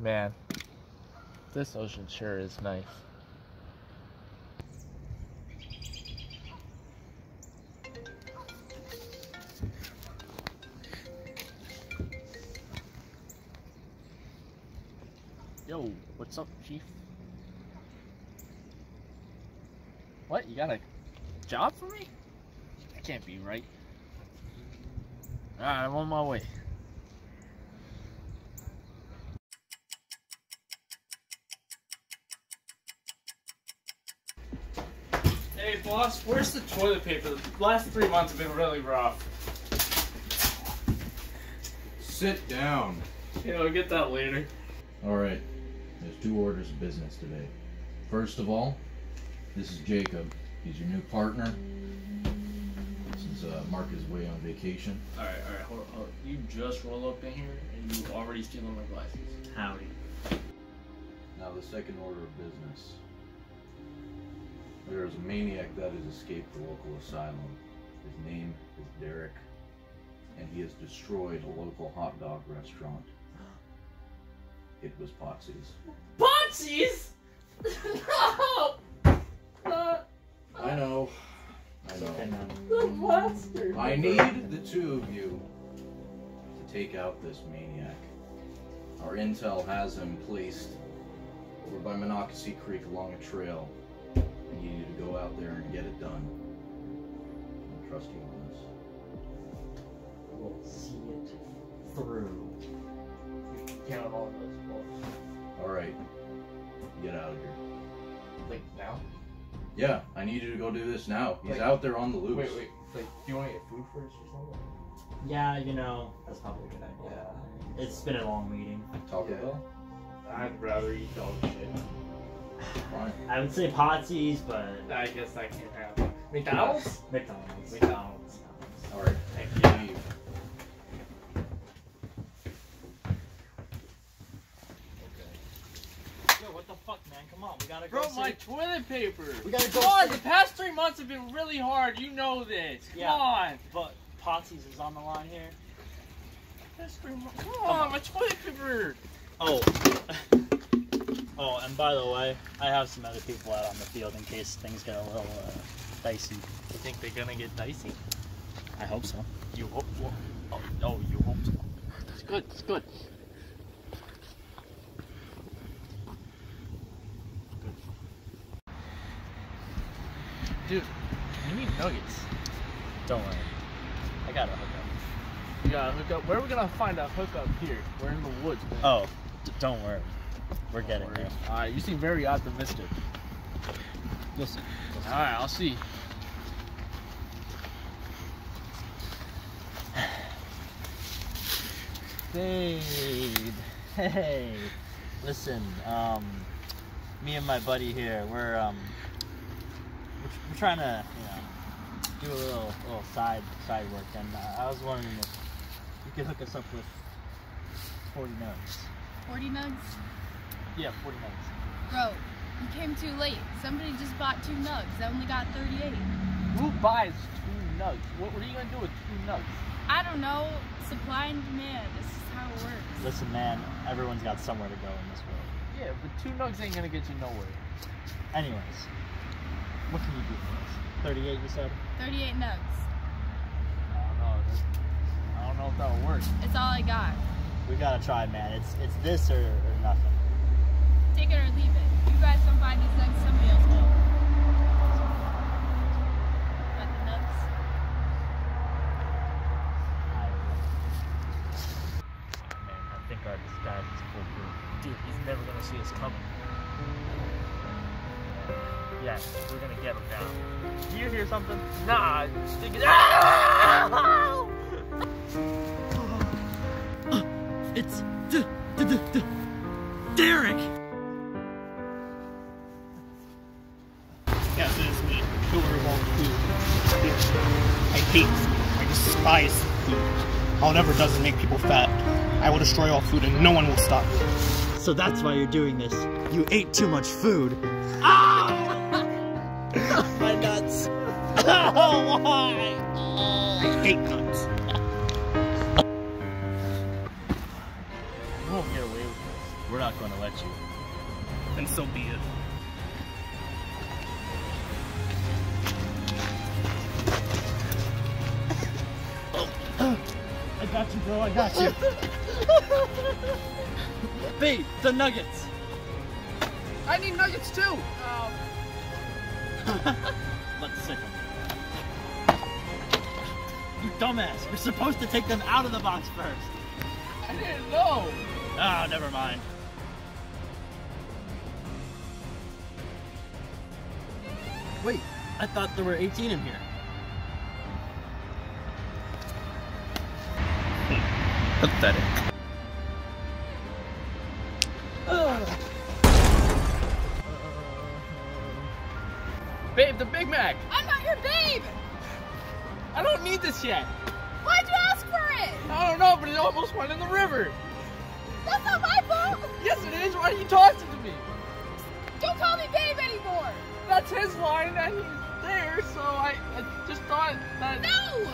Man, this ocean sure is nice. Yo, what's up, Chief? What? You got a job for me? That can't be right. Alright, I'm on my way. Hey, boss, where's the toilet paper? The last three months have been really rough. Sit down. Yeah, I'll get that later. All right. There's two orders of business today. First of all, this is Jacob. He's your new partner. Since uh, Mark is away on vacation. Alright, alright, hold hold. You just roll up in here and you already stealing my glasses. Howdy. Now the second order of business. There is a maniac that has escaped the local asylum. His name is Derrick, and he has destroyed a local hot dog restaurant. It was Potsy's. Ponzi's! no! Not I know. I know. And, the monster. I need the two of you to take out this maniac. Our intel has him placed over by Monocacy Creek along a trail. I need you to go out there and get it done. I trust you on this. we'll see it through. Count all of those balls. Alright. Get out of here. Like now? Yeah, I need you to go do this now. He's Like- out there on the loose. Wait, wait. Like, do you want to get food first or something? Yeah, you know, that's probably a good idea. It's been a long meeting. Taco Yeah. Bell? I'd rather eat dog shit. Fine. I would say Potsy's, but I guess that can't happen. McDonald's? McDonald's. McDonald's. Alright. Thank you. Yo, what the fuck, man? Come on, we gotta Bro, my see- toilet paper. We gotta go Come on, the past three months have been really hard. You know this. Come Yeah. on. But Potsy's is on the line here. Past three months. Come on, my toilet paper. Oh. oh, and by the way, I have some other people out on the field in case things get a little uh, dicey. You think they're gonna get dicey? I hope so. You hope. Well, oh, oh, you hope so. It's good. It's good. Dude, you need nuggets. Don't worry. I got a hookup. You gotta hook up. Where are we gonna find a hookup here? We're in the woods. Man. Oh, don't worry. We're getting there. Alright, you seem very optimistic. Listen. Alright, I'll see. Spade. Hey. Listen, um, me and my buddy here, we're um, we're, we're trying to, you know, do a little little side side work, and uh, I was wondering if you could hook us up with forty nugs. 40 nugs? Yeah, forty nugs. Bro, you came too late. Somebody just bought two nugs. I only got 38. Who buys two nugs? What, what are you gonna do with two nugs? I don't know. Supply and demand. This is how it works. Listen, man, everyone's got somewhere to go in this world. Yeah, but two nugs ain't gonna get you nowhere. Anyways, what can you do for us? Thirty-eight, you said. 38 nugs. I don't know. I don't know if that'll work. It's all I got. We gotta try, man. It's it's this or, or nothing. Take it or leave it. You guys don't buy these nugs, somebody else will. Got the nugs? Man, I think our disguise is foolproof. Dude, he's never gonna see us coming. Yeah, we're gonna get him down. Do you hear something? Nah, stick it. Ah! It's d- d- d- d- Derrick. Hate food. I despise food. I'll never does it make people fat. I will destroy all food and no one will stop me. So that's why you're doing this. You ate too much food. Ah! My nuts. Why? I hate nuts. You won't get away with this. We're not not going to let you. Then so be it. Got you, bro. I got you. Babe, the nuggets. I need nuggets too. Let's sick 'em. You dumbass. You're supposed to take them out of the box first. I didn't know. Ah, never mind. Wait, I thought there were 18 in here. Pathetic. Babe, the Big Mac. I'm not your babe! I don't need this yet. Why'd you ask for it? I don't know, but it almost went in the river. That's not my fault! Yes, it is. Why are you tossing to me? Don't call me babe anymore! That's his line, and he's there, so I, I just thought that. No!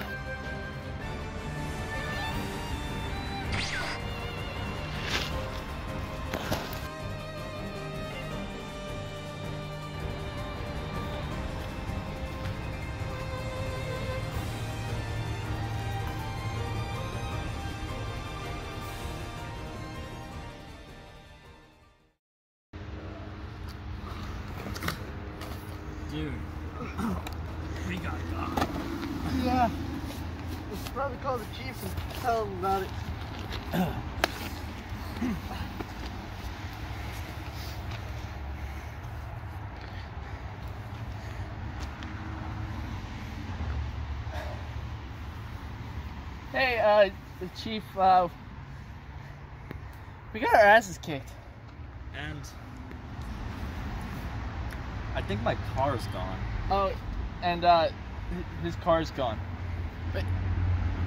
Dude. We got God. Yeah. We should probably call the chief and tell him about it. Hey, uh, the chief, uh, we got our asses kicked. And I think my car's gone. Oh, and uh, his car's gone. But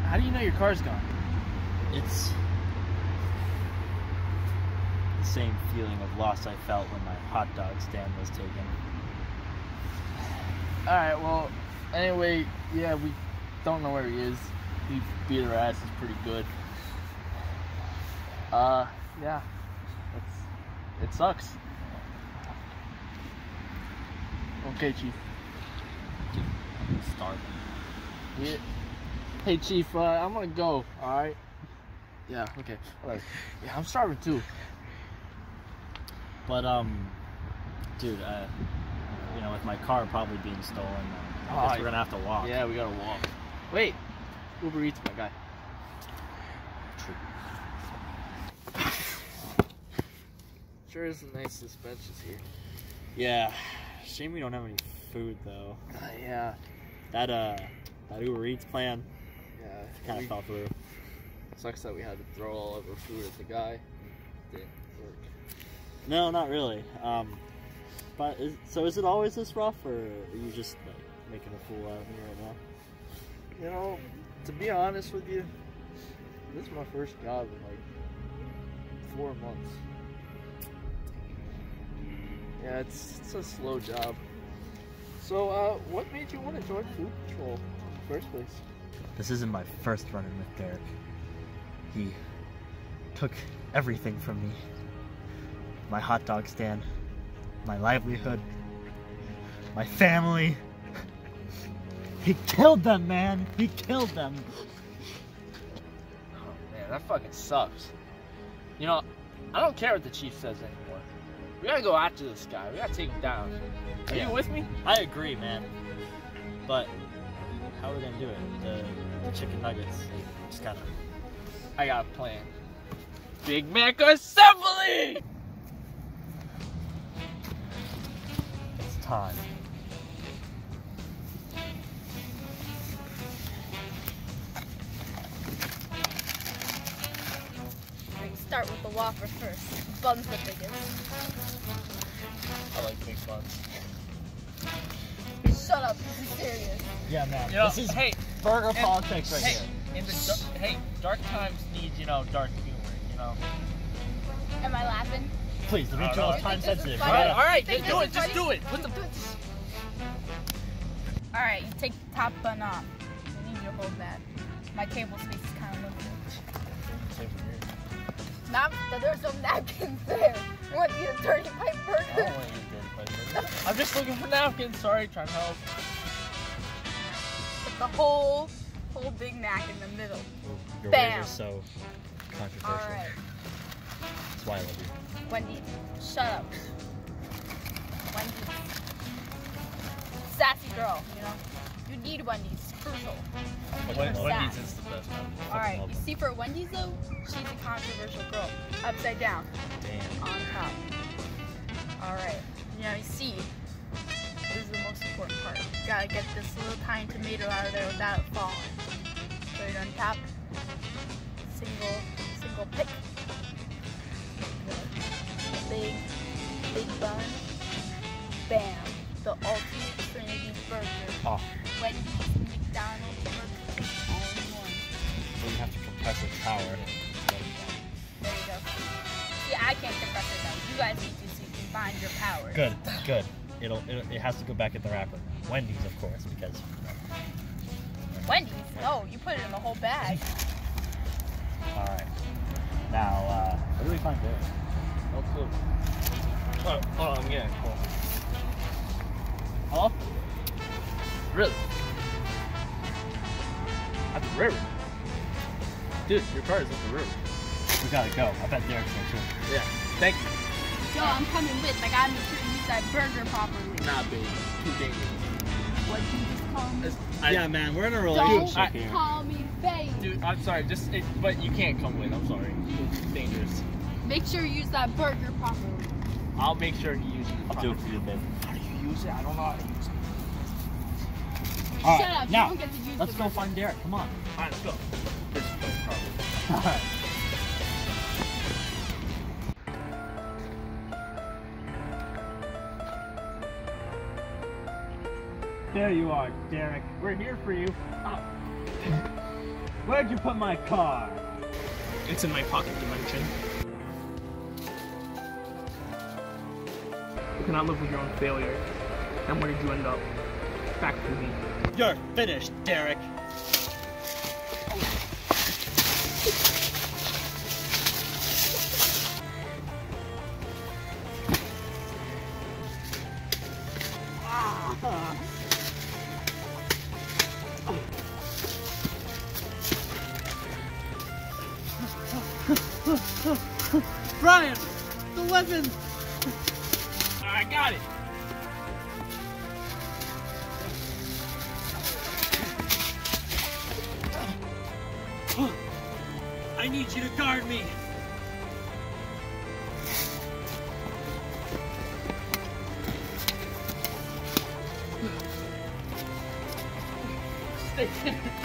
how do you know your car's gone? It's the same feeling of loss I felt when my hot dog stand was taken. All right. Well, anyway, yeah, we don't know where he is. He beat our asses pretty good. Uh, yeah, it's it sucks. Okay, chief. Starving. Yeah. Hey, chief. Uh, I'm gonna go. All right. Yeah. Okay. Right. Yeah, I'm starving too. But um, dude, uh, you know, with my car probably being stolen, uh, I Oh, guess we're gonna have to walk. Yeah, we gotta walk. Wait. Uber Eats, my guy. Sure is nice suspensions here. Yeah. Shame we don't have any food though. Uh, yeah. That uh, that Uber Eats plan Yeah. kind of fell through. Sucks that we had to throw all of our food at the guy. Didn't work. No, not really. Um, but is, so is it always this rough, or are you just like, making a fool out of me right now? You know, to be honest with you, this is my first job in like four months. Yeah, it's it's a slow job. So, uh, what made you want to join Food Patrol in the first place? This isn't my first run-in with Derrick. He took everything from me. My hot dog stand, my livelihood, my family. He killed them, man. He killed them. Oh man, that fucking sucks. You know, I don't care what the chief says anymore. We gotta go after this guy. We gotta take him down. Are Yeah. you with me? I agree, man. But how are we gonna do it? The, the chicken nuggets. Just gotta. I got a plan. Big Mac Assembly! It's time. Start with the Whopper first. Bun's the biggest. I like big buns. Shut up, this is serious. Yeah, man. You know, this is hey, burger and- politics right hey, here. in the hey, dark times need you know dark humor. You know. Am I laughing? Please, the ritual is time sensitive. All right, all right just do this it. is Just do it. What the? Alright, you take the top bun off. I need you to hold that. My cable space is kind of limited. Not that there's no napkins there. You want to eat a dirty pipe I burger? don't want to eat dirty pipe burger. I'm just looking for napkins. Sorry, trying to help. Put the whole, whole Big Mac in the middle. Your Bam. is so controversial. All right. That's why I love you. Wendy's, shut up. Wendy. Sassy girl, you know? You need Wendy's. It's crucial. Fucking Wen- love Wendy's is the best one. Alright, you see for Wendy's though, she's a controversial girl. Upside down, Damn. on top. Alright, now you see, this is the most important part. You gotta get this little tiny tomato out of there without it falling. Put it on top. Single, single pick. Big, big bun. Bam. The ultimate Trinity burger. Oh, Wendy's, McDonald's burger, all in one. so you have to compress its power. There you go. See, I can't compress it though. You guys need to so you can find your power. Good, good. It'll, it, it has to go back in the wrapper. Wendy's, of course, because Wendy's? No, you put it in the whole bag. all right. Now, uh, where do we find Derrick? No clue. Oh, hold on, I'm getting a call. Hello? Really? At the river? Dude, your car is at the river. We gotta go. I bet Derrick's there too. Yeah, thank you. Yo, I'm coming with. Like, I gotta make sure you use that burger properly. Nah, baby. Too dangerous. What you just call me? I- yeah, man, we're in a relationship Don't relationship I- here. call me babe. Dude, I'm sorry. Just, it, but you can't come with. I'm sorry. It's dangerous. Make sure you use that burger properly. I'll make sure you use it. I'll do it for you, babe. How do you use it? I don't know how to use it. All Shut right, up. now, you don't get to use Let's the go burger. find Derrick. Come on. All right, let's go. This is the problem. All right. There you are, Derrick. We're here for you. Oh. Where'd you put my car? It's in my pocket dimension. You cannot live with your own failure. And where did you end up? Back to me. You're finished, Derrick. Brian, the weapon. I got it. Need you to guard me.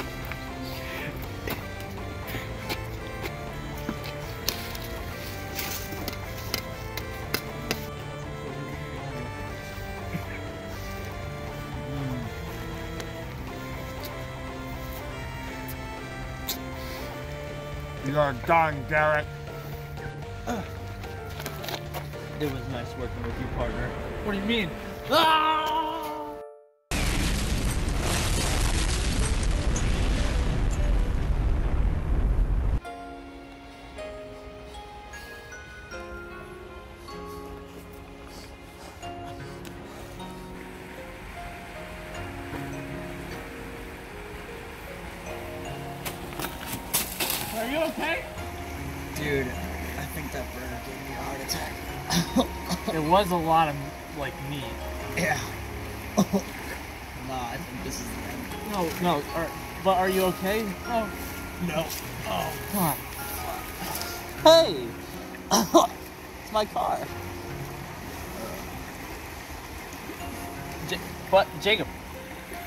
You're done, Derrick. It was nice working with you, partner. What do you mean? Are Dude, I think that burger gave me a heart attack. It was a lot of like meat. Yeah. nah, I think this is the end. No, no. Are, but are you okay? No. No. oh. Come on. Hey! it's my car. J- but Jacob.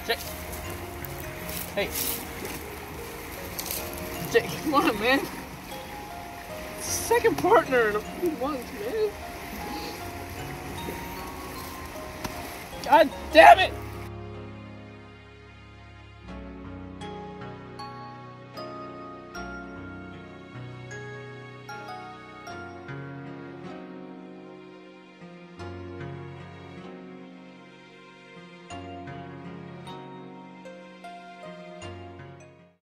J- hey. J- come on, man. Second partner in a few months, man. God damn it!